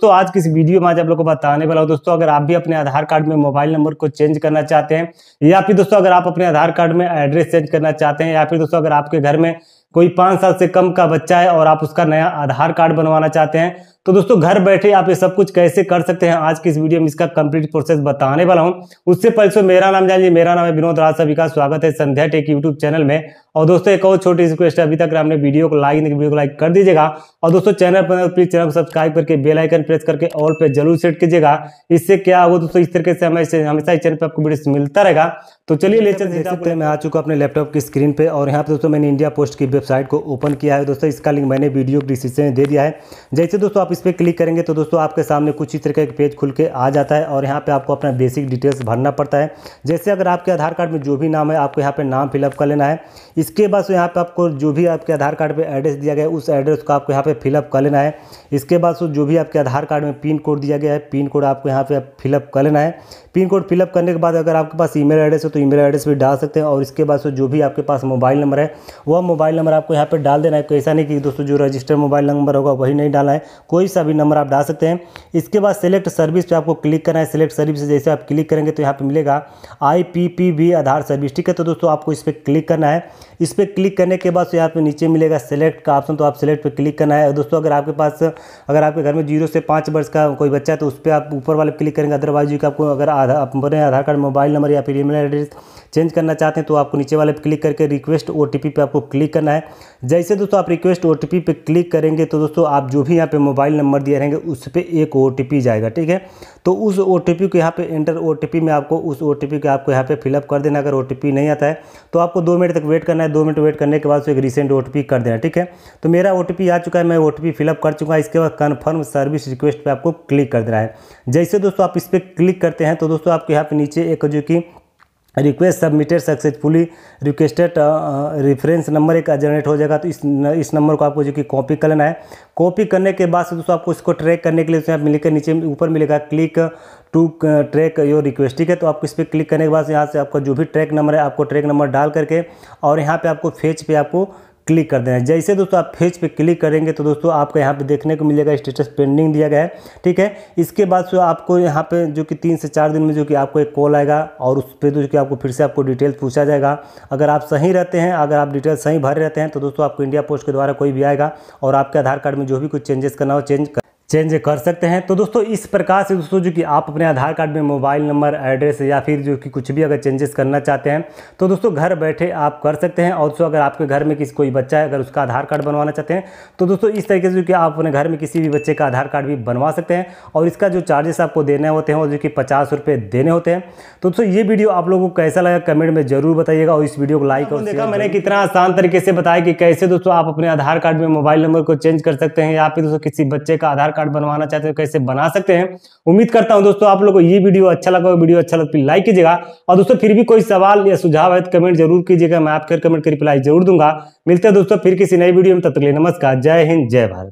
तो आज किस वीडियो में आज आप लोग को बताने वाला हूँ, दोस्तों, अगर आप भी अपने आधार कार्ड में मोबाइल नंबर को चेंज करना चाहते हैं, या फिर दोस्तों, अगर आप अपने आधार कार्ड में एड्रेस चेंज करना चाहते हैं, या फिर दोस्तों, अगर आपके घर में कोई पाँच साल से कम का बच्चा है और आप उसका नया आधार कार्ड बनवाना चाहते हैं तो दोस्तों घर बैठे आप ये सब कुछ कैसे कर सकते हैं आज की इस वीडियो में इसका कंप्लीट प्रोसेस बताने वाला हूँ। उससे पहले से मेरा नाम जानिए मेरा नाम है विनोद राज। सभी का स्वागत है संध्या टेक यूट्यूब चैनल में। और दोस्तों एक और छोटी रिक्वेस्ट है अभी तक आपने वीडियो को लाइक नहीं वीडियो को लाइक कर दीजिएगा। और दोस्तों चैनल पर प्लीज़ चैनल को सब्सक्राइब करके बेल आइकन प्रेस करके ऑल पे ज़रूर सेट कीजिएगा। इससे क्या होगा दोस्तों इस तरीके से हमेशा हमेशा इस चैनल पर आपको वीडियो मिलता रहेगा। तो चलिए ले चलते हैं। मैं आ चुका अपने लैपटॉप की स्क्रीन पे और यहाँ पे दोस्तों मैंने इंडिया पोस्ट की वेबसाइट को ओपन किया है। दोस्तों इसका लिंक मैंने वीडियो डिस्क्रिप्शन में दे दिया है। जैसे दोस्तों आप इस पर क्लिक करेंगे तो दोस्तों आपके सामने कुछ इस तरह का पेज खुल के आ जाता है और यहाँ पे आपको अपना बेसिक डिटेल्स भरना पड़ता है। जैसे अगर आपके आधार कार्ड में जो भी नाम है, आपको यहाँ पे नाम फिलअप कर लेना है। इसके बाद यहाँ पे आपको जो भी आपके आधार कार्ड पे एड्रेस दिया गया है, उस एड्रेस को आपको यहाँ पे फिलअप कर लेना है। इसके बाद जो भी आपके आधार कार्ड में पिन कोड दिया गया है पिन कोड आपको यहाँ पे फिलअप कर लेना है। पिन कोड फिलअप करने के बाद अगर आपके पास ईमेल एड्रेस है तो ईमेल एड्रेस भी डाल सकते हैं और इसके बाद जो भी आपके पास मोबाइल नंबर है, वह मोबाइल नंबर आपको यहाँ पर डाल देना है। ऐसा नहीं कि दोस्तों जो रजिस्टर मोबाइल नंबर होगा, वही नहीं डालना है। कोई सा भी नंबर आप डाल सकते हैं। इसके बाद सेलेक्ट सर्विस पे आपको क्लिक करना है। सेलेक्ट सर्विस जैसे आप क्लिक करेंगे तो यहाँ पे मिलेगा I P P B Aadhaar service ठीक है? तो दोस्तों आपको इस पर क्लिक करना है। इस पर क्लिक करने के बाद यहाँ पे नीचे मिलेगा सेलेक्ट का ऑप्शन तो आप सेलेक्ट पर क्लिक करना है। दोस्तों अगर आपके पास, अगर आपके घर में ज़ीरो से पाँच वर्ष का कोई बच्चा है तो उस पर आप ऊपर वाले क्लिक करेंगे। अदरवाइज़ जी आपको अगर अपने आधार कार्ड, मोबाइल नंबर या फिर ईमेल एड्रेस चेंज करना चाहते हैं तो आपको नीचे वाले क्लिक करके रिक्वेस्ट ओ पे आपको क्लिक करना है। जैसे दोस्तों आप रिक्वेस्ट ओ टी पे क्लिक करेंगे तो दोस्तों आप जो भी यहाँ पे मोबाइल नंबर दिए रहेंगे, उस पर एक ओटीपी जाएगा, ठीक है? तो उस ओटीपी को यहाँ पे एंटर ओ में आपको, उस ओ टी को आपको यहाँ पे फिलअप कर देना, अगर ओटीपी नहीं आता है तो आपको दो मिनट तक वेट करना है। दो मिनट वेट करने के बाद उसको एक रिसेंट ओ कर देना, ठीक है? तो मेरा ओटीपी आ चुका है, मैं ओ फिलअप कर चुका है, इसके बाद कन्फर्म सर्विस रिक्वेस्ट पर आपको क्लिक कर देना है। जैसे दोस्तों आप इस पर क्लिक करते हैं तो दोस्तों आपको यहाँ पे नीचे एक जो कि request submitted successfully requested reference number एक जनरेट हो जाएगा। तो इस न, इस नंबर को आपको जो कि कॉपी करना है। कॉपी करने के बाद से दोस्तों आपको इसको ट्रैक करने के लिए आप मिलेगा नीचे ऊपर मिलेगा click to track your request ठीक है? तो आपको इस पर क्लिक करने के बाद यहाँ से आपका जो भी ट्रैक नंबर है आपको ट्रैक नंबर डाल करके और यहाँ पर आपको फ़ेज़ पर आपको क्लिक कर देना जैसे दोस्तों आप फ़ेज़ पे क्लिक करेंगे तो दोस्तों आपको यहाँ पे देखने को मिलेगा, स्टेटस पेंडिंग दिया गया है, ठीक है? इसके बाद जो आपको यहाँ पे जो कि तीन से चार दिन में जो कि आपको एक कॉल आएगा और उस पर जो कि आपको फिर से आपको डिटेल्स पूछा जाएगा। अगर आप सही रहते हैं, अगर आप डिटेल्स सही भरे रहते हैं तो दोस्तों आपको इंडिया पोस्ट के द्वारा कोई भी आएगा और आपके आधार कार्ड में जो भी कुछ चेंजेस करना हो, चेंज कर चेंज कर सकते हैं। तो दोस्तों इस प्रकार से दोस्तों जो कि आप अपने आधार कार्ड में मोबाइल नंबर एड्रेस या फिर जो कि कुछ भी अगर चेंजेस करना चाहते हैं तो दोस्तों घर बैठे आप कर सकते हैं। और दोस्तों अगर आपके घर में किसी कोई बच्चा है अगर उसका आधार कार्ड बनवाना चाहते हैं तो दोस्तों इस तरीके से जो कि आप अपने घर में किसी भी बच्चे का आधार कार्ड भी बनवा सकते हैं। और इसका जो चार्जेस आपको देने होते हैं जो कि पचास रुपये देने होते हैं। तो दोस्तों ये वीडियो आप लोगों को कैसा लगा कमेंट में ज़रूर बताइएगा। और इस वीडियो को लाइक और देखा मैंने कितना आसान तरीके से बताया कि कैसे दोस्तों आप अपने आधार कार्ड में मोबाइल नंबर को चेंज कर सकते हैं या फिर दोस्तों किसी बच्चे का आधार कार्ड बनवाना चाहते हो, कैसे बना सकते हैं? उम्मीद करता हूँ दोस्तों आप लोगों को ये वीडियो अच्छा लगा, वीडियो अच्छा लगा लाइक कीजिएगा। और दोस्तों फिर भी कोई सवाल या सुझाव है तो कमेंट ज़रूर कीजिएगा, मैं आपके कमेंट की रिप्लाई ज़रूर दूँगा। मिलते हैं दोस्तों फिर किसी नई वीडियो में, तब तक नमस्कार, जय हिंद, जय भारत।